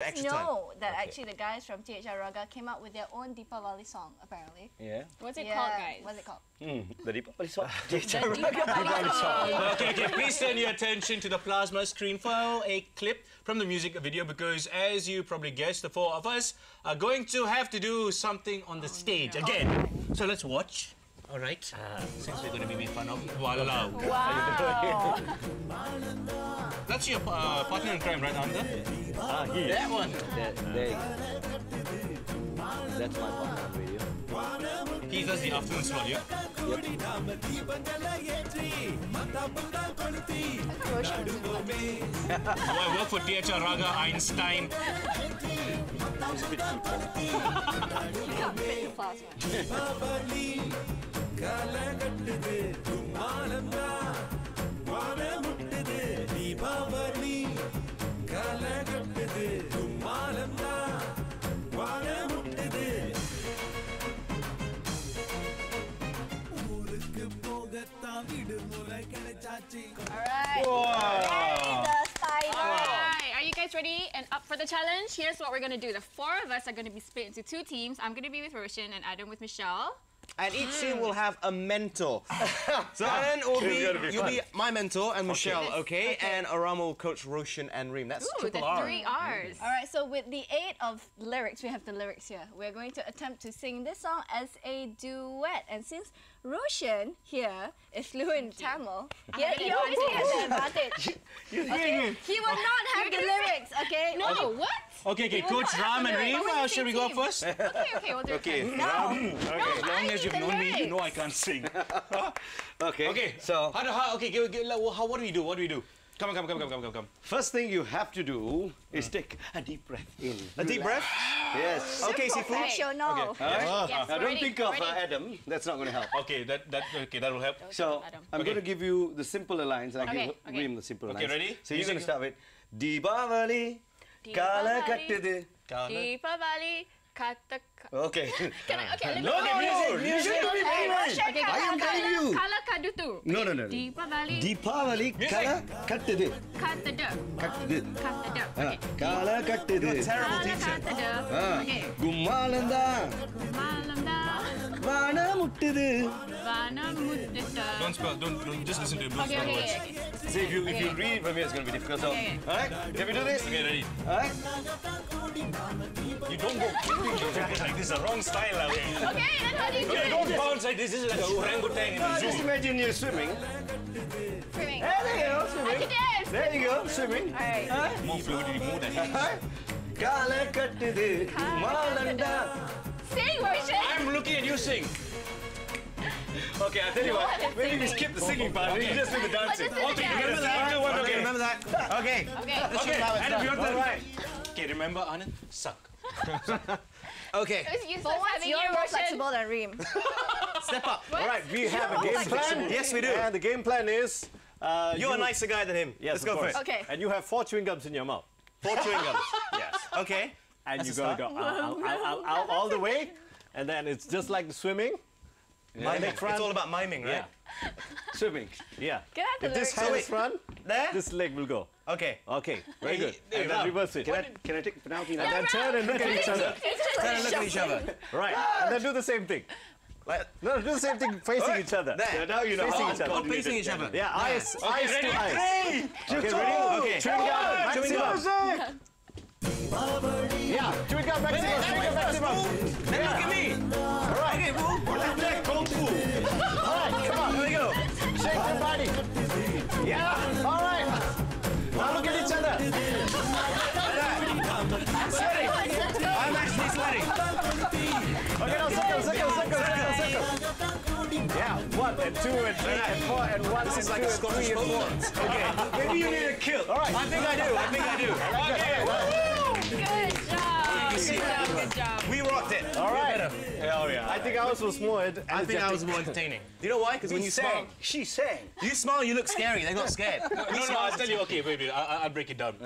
Extra know that actually the guys from THR Raaga came out with their own Deepavali song, apparently. Yeah. What's it Yeah. called, guys? What's it called? Mm, the Deepavali song. The Deepavali song. Okay, okay, please turn your attention to the plasma screen for a clip from the music video because, as you probably guessed, the four of us are going to have to do something on the stage again. So let's watch. All right. Since we're going to be made fun of. Walao. Wow. That's your uh, partner in crime, right, Anda? Ah, he. That one. That, there. That's my partner on radio. He does the afternoon slot, yeah? Oh, I work for THR Raaga, Einstein. He's a bit cheap. You can't fit the plasma. Alright. Ready the styler. Alright, are you guys ready and up for the challenge? Here's what we're gonna do. The four of us are gonna be split into two teams. I'm gonna be with Roshan and Adam with Michelle. And each team hmm. will have a mentor. so Alan will be, gonna be you'll fun. be my mentor and Michelle, okay? okay. And Aram will coach Roshan and Reem. That's Ooh, triple the R. three R's. Alright, so with the aid of lyrics, we have the lyrics here. We're going to attempt to sing this song as a duet. And since Roshan here is fluent in Tamil, he, have he always has an advantage. okay? He will not have the lyrics, okay? No, what? Okay, okay, You will Coach Ram and lyrics, Reem, we're uh, the shall we go team. first? Okay, okay, we'll do it. Okay. first. No. As long I as you've need the known me, you know I can't sing. Okay. Okay, So- how do, how, okay, give, give, like, how, what do we do? What do we do? Come on, come, come, come, come, come, come. First thing you have to do is take a deep breath in. A deep breath? Yes. Okay, Sifu. Professional. Okay. Yes. Yes, now we're don't ready, think of uh, Adam. That's not going to help. Okay, that, that, okay, that will help. So Adam. I'm Okay. going to give you the simple lines. and I Okay, give okay. Reem the simpler Okay, lines. ready? So you're going to start with Deepavali, Kala Kattudu. Deepavali, Katak. Okay. Can I, okay, let me No, okay, music, You should be very nice. Okay, I am telling Kala, you. Kala Kadutu. No, no, no. no. Deepavali, Deepavali, Kala Kattudu. Katada. Kattudu. Katada. Ah, Okay. Kala Kattudu. Terrible Kala teacher. Katada. Ah, Okay. Gummalanda, Malam da, Vana Muttudu. vana. Don't spell, don't, don't just listen to him. Don't Okay, spell okay, words. okay. okay. See, if you, if you read from here, it's going to be difficult. So, Okay. all right, can we do this? Okay, ready? All right. You don't go kicking like this, is the wrong style. lah, Okay, Okay, then how do you do Okay, it? don't bounce like this. This is like a orangutan in Now, the just imagine you're swimming. Swimming. There you go, I swimming. can dance. There you go, swimming. Alright. More fluidity, more than Kala Kattudu, Gummalanda. Sing, Roshan. I'm looking at you sing. Okay, I'll tell you what. What? Maybe we skip the singing part. We Okay. just do the dancing. Let's just do Okay, remember that. One, Okay, okay. remember that? Okay. Okay. Okay, Adam, your turn. All right. Okay, remember, Anand, suck. Okay. It was useless having you're more Roshan. flexible than Reem. Step up. All right, we have a game flexible. plan. Yes, we do. And the game plan is... Uh, You're a nicer guy than him. Yes, Let's of go for course. it. Okay. And you have four chewing gums in your mouth. Four chewing gums. Yes. Okay. And That's you a gotta go ow, ow, ow, ow, ow, all the way. And then it's just like the swimming. Miming. Front. It's all about miming, right? Yeah. Swimming. Yeah. Can I have the If this lyrics? hand wait. is front, There? this leg will go. Okay. Okay, very good. hey, And then reverse it. can I- can I take the penalty now? Yeah, And then turn and look at each other. Turn and look at each other. Right. And then do the same thing. Like, No, do the same thing facing Alright, each other. there. Yeah, now you know Facing how each other. uncoordinated Oh, facing each other. are. Yeah, eyes, eyes ready? to eyes. Three, Okay, two, ready? Okay. Chewing gum, Chewing gum. maximum. Yeah, chewing gum maximum, chewing gum maximum. Then look at me. Alright. Okay, boo. Okay, now circle, circle, circle, circle, circle. Yeah, one and two and three and four and one This is like a Scottish three and four. Okay. Maybe you need a kill. All right. I think I do. I think I do. Okay. Good job. Good job. Good job. We rocked it. All right. Hell yeah. I think ours was more I think I was more entertaining. Do you know why? Because when you smile, She sang. you smile, you look scary. They got scared. No, no, I'll tell you. Okay, wait, wait. I, I- I'll break it down.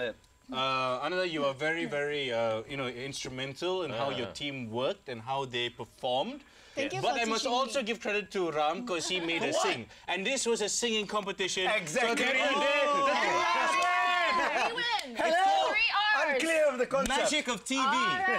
Uh, Ananda, you are very, very, uh, you know, instrumental in how your team worked and how they performed. Thank you But for I must teaching also me. give credit to Ram because he made us sing. And this was a singing competition. Exactly. So at the end of the day, that's We win. Hello. Three R's. course. unclear of the concept. Magic of TV.